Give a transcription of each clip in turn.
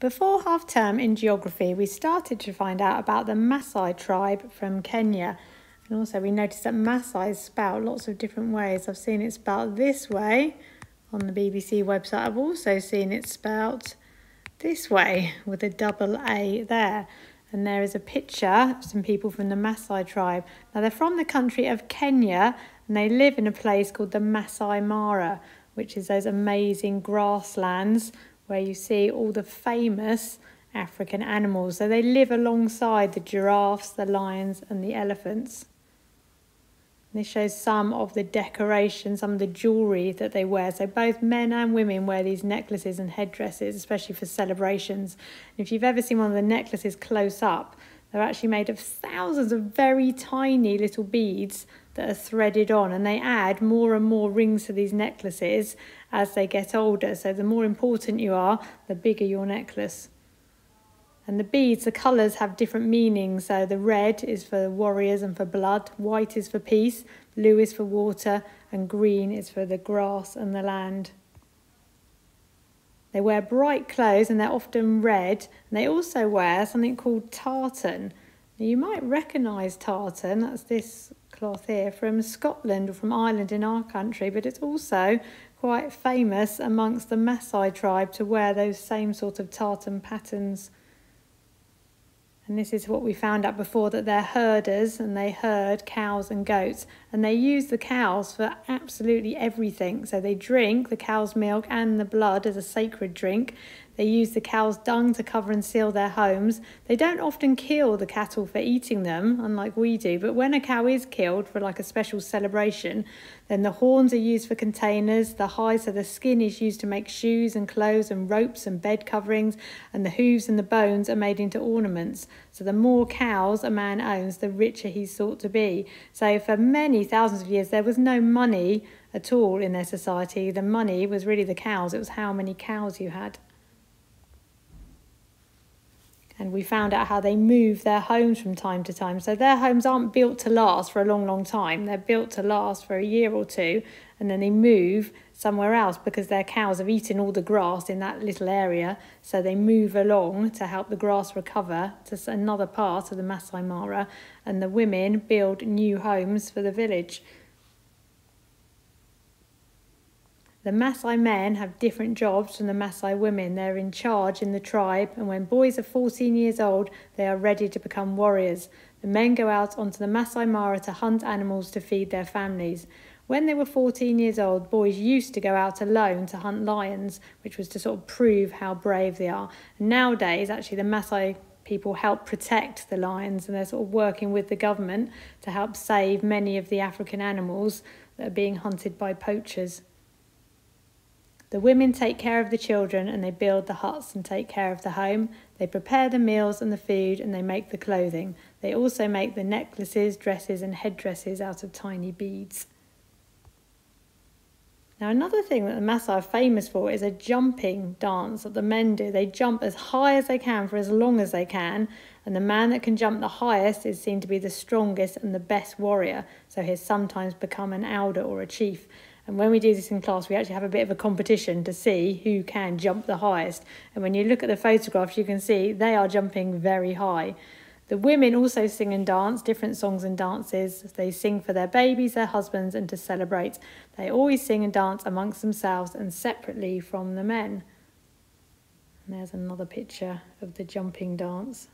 Before half term in geography, we started to find out about the Maasai tribe from Kenya. And also, we noticed that Maasai is spelled lots of different ways. I've seen it spelled this way on the BBC website. I've also seen it spelled this way with a double A there. And there is a picture of some people from the Maasai tribe. Now, they're from the country of Kenya and they live in a place called the Masai Mara, which is those amazing grasslands where you see all the famous African animals. So they live alongside the giraffes, the lions, and the elephants. And this shows some of the decoration, some of the jewellery that they wear. So both men and women wear these necklaces and headdresses, especially for celebrations. And if you've ever seen one of the necklaces close up, they're actually made of thousands of very tiny little beads that are threaded on, and they add more and more rings to these necklaces as they get older. So, the more important you are, the bigger your necklace. And the beads, the colours have different meanings. So, the red is for warriors and for blood, white is for peace, blue is for water, and green is for the grass and the land. They wear bright clothes and they're often red, and they also wear something called tartan. Now, you might recognise tartan, that's this cloth here, from Scotland or from Ireland in our country, but it's also quite famous amongst the Maasai tribe to wear those same sort of tartan patterns. And this is what we found out before that they're herders and they herd cows and goats. And they use the cows for absolutely everything. So they drink the cow's milk and the blood as a sacred drink. They use the cow's dung to cover and seal their homes. They don't often kill the cattle for eating them, unlike we do, but when a cow is killed for like a special celebration, then the horns are used for containers, the hides so the skin is used to make shoes and clothes and ropes and bed coverings, and the hooves and the bones are made into ornaments. So the more cows a man owns, the richer he's thought to be. So for many thousands of years, there was no money at all in their society. The money was really the cows, it was how many cows you had and we found out how they move their homes from time to time. So their homes aren't built to last for a long, long time. They're built to last for a year or two, and then they move somewhere else because their cows have eaten all the grass in that little area. So they move along to help the grass recover to another part of the Masai Mara, and the women build new homes for the village. The Maasai men have different jobs from the Maasai women. They're in charge in the tribe, and when boys are 14 years old, they are ready to become warriors. The men go out onto the Masai Mara to hunt animals to feed their families. When they were 14 years old, boys used to go out alone to hunt lions, which was to sort of prove how brave they are. Nowadays, actually, the Maasai people help protect the lions and they're sort of working with the government to help save many of the African animals that are being hunted by poachers. The women take care of the children and they build the huts and take care of the home. They prepare the meals and the food and they make the clothing. They also make the necklaces, dresses, and headdresses out of tiny beads. Now, another thing that the Maasai are famous for is a jumping dance that the men do. They jump as high as they can for as long as they can, and the man that can jump the highest is seen to be the strongest and the best warrior. So he's sometimes become an elder or a chief. And when we do this in class, we actually have a bit of a competition to see who can jump the highest. And when you look at the photographs, you can see they are jumping very high. The women also sing and dance different songs and dances. They sing for their babies, their husbands, and to celebrate. They always sing and dance amongst themselves and separately from the men. And there's another picture of the jumping dance.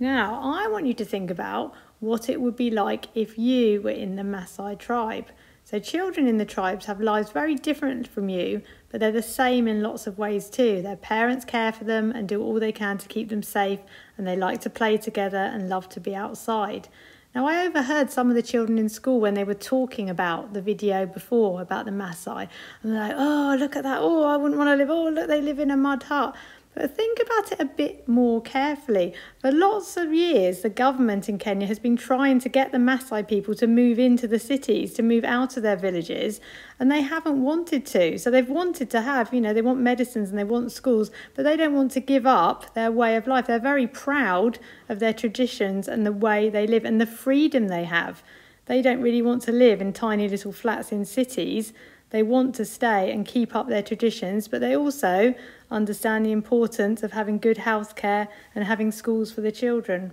Now, I want you to think about what it would be like if you were in the Maasai tribe. So, children in the tribes have lives very different from you, but they're the same in lots of ways too. Their parents care for them and do all they can to keep them safe, and they like to play together and love to be outside. Now, I overheard some of the children in school when they were talking about the video before about the Maasai, and they're like, oh, look at that. Oh, I wouldn't want to live. Oh, look, they live in a mud hut. But think about it a bit more carefully. For lots of years, the government in Kenya has been trying to get the Maasai people to move into the cities, to move out of their villages, and they haven't wanted to. So they've wanted to have, you know, they want medicines and they want schools, but they don't want to give up their way of life. They're very proud of their traditions and the way they live and the freedom they have. They don't really want to live in tiny little flats in cities. They want to stay and keep up their traditions, but they also understand the importance of having good health care and having schools for the children.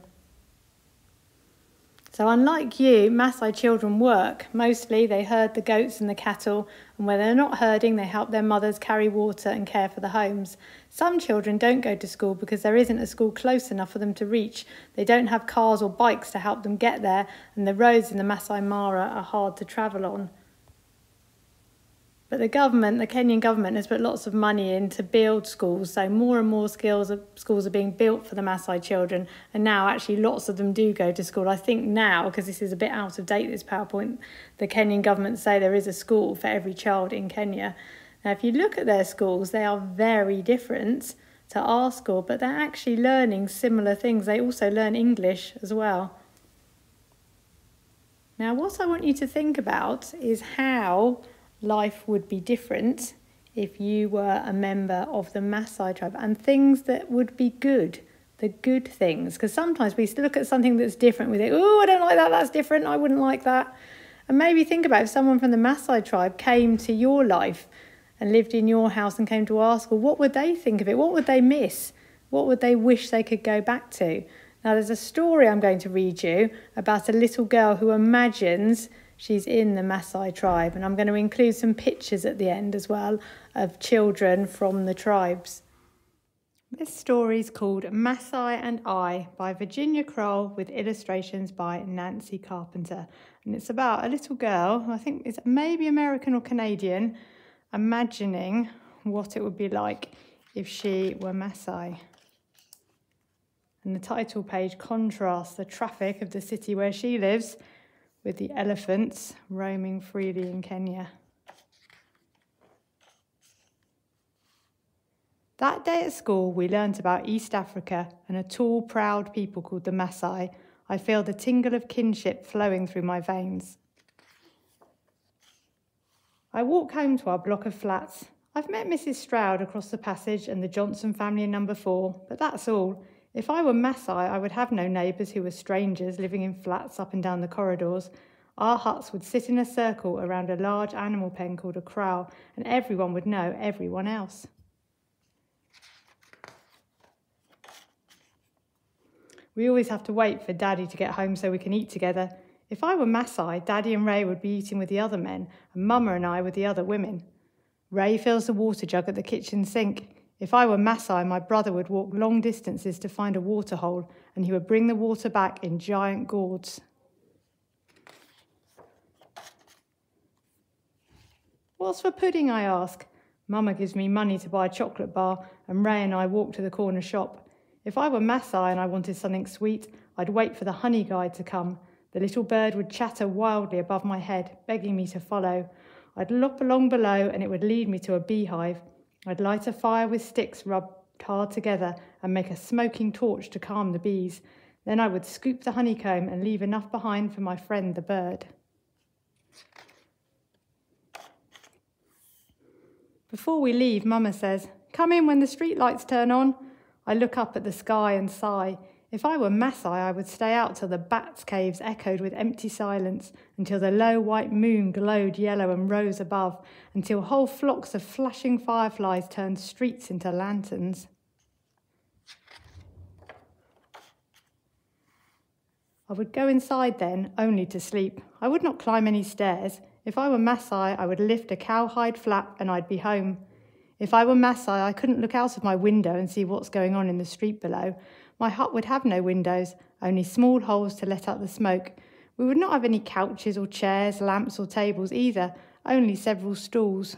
So, unlike you, Maasai children work. Mostly they herd the goats and the cattle, and when they're not herding, they help their mothers carry water and care for the homes. Some children don't go to school because there isn't a school close enough for them to reach. They don't have cars or bikes to help them get there, and the roads in the Masai Mara are hard to travel on. But the government, the Kenyan government, has put lots of money in to build schools. So more and more skills schools are being built for the Maasai children. And now actually lots of them do go to school. I think now, because this is a bit out of date, this PowerPoint, the Kenyan government say there is a school for every child in Kenya. Now, if you look at their schools, they are very different to our school, but they're actually learning similar things. They also learn English as well. Now, what I want you to think about is how life would be different if you were a member of the Maasai tribe and things that would be good, the good things. Because sometimes we look at something that's different, we think, oh, I don't like that, that's different, I wouldn't like that. And maybe think about if someone from the Maasai tribe came to your life and lived in your house and came to ask, well, what would they think of it? What would they miss? What would they wish they could go back to? Now, there's a story I'm going to read you about a little girl who imagines She's in the Maasai tribe, and I'm going to include some pictures at the end as well of children from the tribes. This story is called Maasai and I by Virginia Kroll with illustrations by Nancy Carpenter. And it's about a little girl, I think it's maybe American or Canadian, imagining what it would be like if she were Maasai. And the title page contrasts the traffic of the city where she lives with the elephants roaming freely in Kenya. That day at school, we learnt about East Africa and a tall, proud people called the Maasai. I feel the tingle of kinship flowing through my veins. I walk home to our block of flats. I've met Mrs. Stroud across the passage and the Johnson family in number four, but that's all. If I were Maasai, I would have no neighbours who were strangers living in flats up and down the corridors. Our huts would sit in a circle around a large animal pen called a kraal, and everyone would know everyone else. We always have to wait for Daddy to get home so we can eat together. If I were Maasai, Daddy and Ray would be eating with the other men, and Mama and I with the other women. Ray fills the water jug at the kitchen sink. If I were Maasai, my brother would walk long distances to find a water hole, and he would bring the water back in giant gourds. What's for pudding? I ask. Mama gives me money to buy a chocolate bar, and Ray and I walk to the corner shop. If I were Maasai and I wanted something sweet, I'd wait for the honey guide to come. The little bird would chatter wildly above my head, begging me to follow. I'd lop along below, and it would lead me to a beehive. I'd light a fire with sticks rubbed hard together and make a smoking torch to calm the bees. Then I would scoop the honeycomb and leave enough behind for my friend the bird. Before we leave, Mama says, Come in when the street lights turn on. I look up at the sky and sigh. If I were Maasai, I would stay out till the bats' caves echoed with empty silence, until the low white moon glowed yellow and rose above, until whole flocks of flashing fireflies turned streets into lanterns. I would go inside then, only to sleep. I would not climb any stairs. If I were Maasai, I would lift a cowhide flap and I'd be home. If I were Maasai, I couldn't look out of my window and see what's going on in the street below. My hut would have no windows, only small holes to let out the smoke. We would not have any couches or chairs, lamps or tables either, only several stools.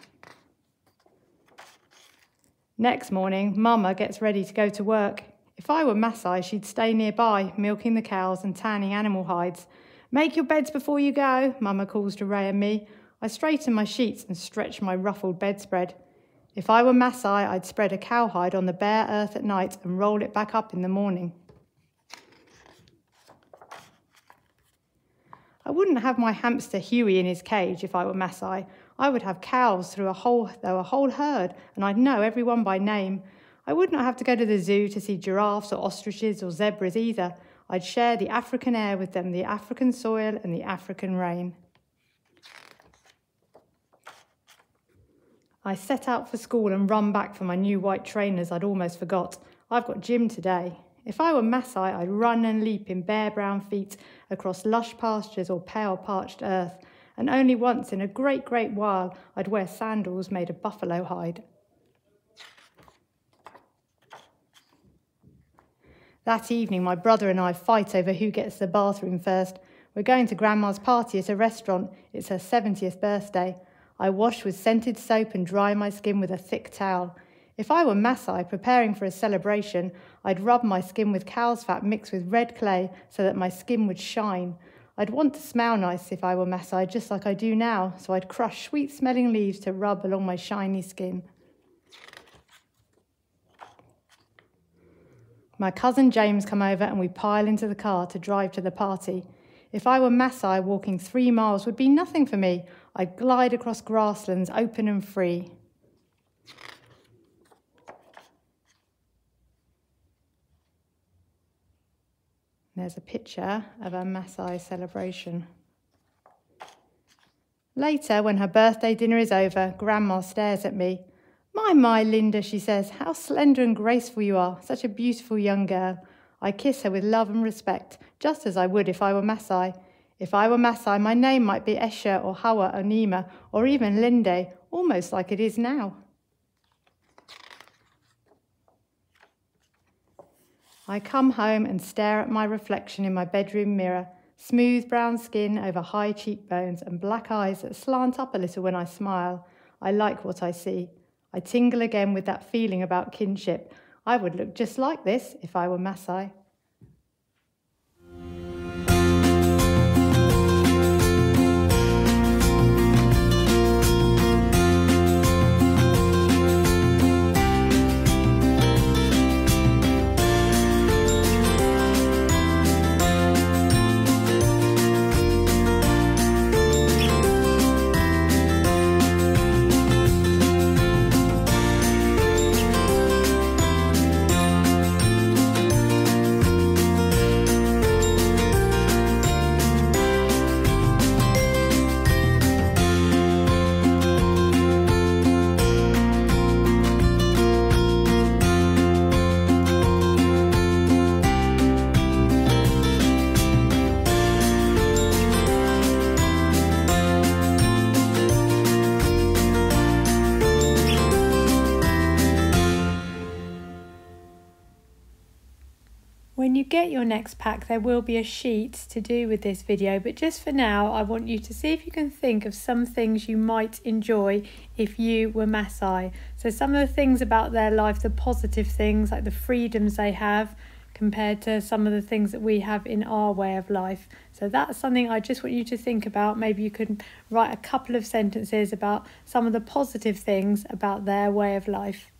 Next morning, Mama gets ready to go to work. If I were Maasai, she'd stay nearby, milking the cows and tanning animal hides. Make your beds before you go, Mama calls to Ray and me. I straighten my sheets and stretch my ruffled bedspread. If I were Maasai, I'd spread a cowhide on the bare earth at night and roll it back up in the morning. I wouldn't have my hamster Huey in his cage if I were Maasai. I would have cows through a whole, though a whole herd, and I'd know everyone by name. I would not have to go to the zoo to see giraffes or ostriches or zebras either. I'd share the African air with them, the African soil and the African rain. I set out for school and run back for my new white trainers I'd almost forgot. I've got gym today. If I were Masai, I'd run and leap in bare brown feet across lush pastures or pale parched earth, and only once in a great, great while I'd wear sandals made of buffalo hide. That evening, my brother and I fight over who gets the bathroom first. We're going to Grandma's party at a restaurant. It's her 70th birthday. I wash with scented soap and dry my skin with a thick towel. If I were Masai preparing for a celebration, I'd rub my skin with cow's fat mixed with red clay so that my skin would shine. I'd want to smell nice if I were Masai, just like I do now, so I'd crush sweet smelling leaves to rub along my shiny skin. My cousin James come over and we pile into the car to drive to the party. If I were Masai, walking three miles would be nothing for me. I'd glide across grasslands open and free. There's a picture of a Maasai celebration. Later, when her birthday dinner is over, Grandma stares at me. My, my, Linda, she says, how slender and graceful you are, such a beautiful young girl. I kiss her with love and respect, just as I would if I were Masai. If I were Masai, my name might be Esha or Hawa or Nima or even Linde, almost like it is now. I come home and stare at my reflection in my bedroom mirror, smooth brown skin over high cheekbones and black eyes that slant up a little when I smile. I like what I see. I tingle again with that feeling about kinship. I would look just like this if I were Masai. Next pack, there will be a sheet to do with this video, but just for now, I want you to see if you can think of some things you might enjoy if you were Maasai. So some of the things about their life, the positive things, like the freedoms they have, compared to some of the things that we have in our way of life. So that's something I just want you to think about. Maybe you could write a couple of sentences about some of the positive things about their way of life.